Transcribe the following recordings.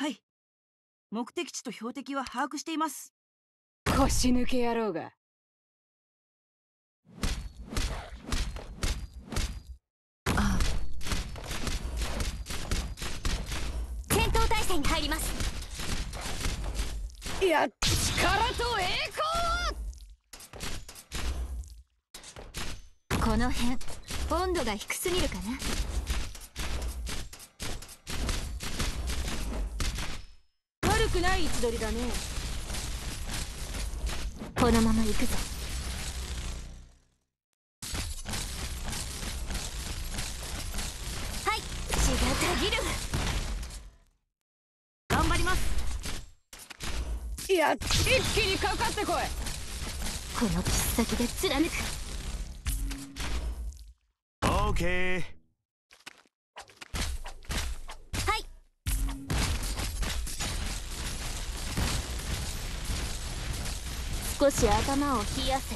はい。目的地と標的は把握しています。腰抜け野郎が。あ戦闘態勢に入ります。いや力と栄光。この辺温度が低すぎるかな悪くない位置取りだね。このまま行くぞ。はい血がたぎる。頑張ります。いや一気にかかってこい。この切っ先で貫く。オーケー少し頭を冷やせ。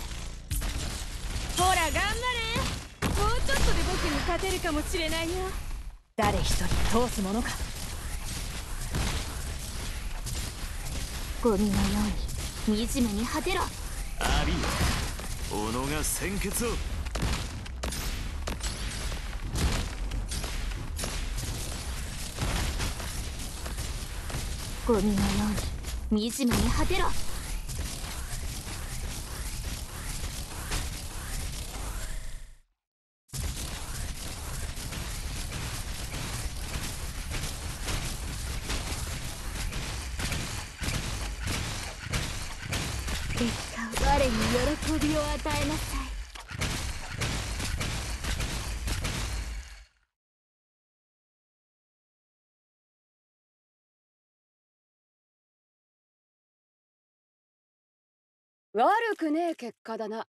ほら頑張れ。もうちょっとで僕に勝てるかもしれないよ。誰一人通すものか。ゴミのように惨めに果てろ。ありよ己が鮮血を。ゴミのように惨めに果てろ結果我に喜びを与えなさい。悪くねえ結果だな。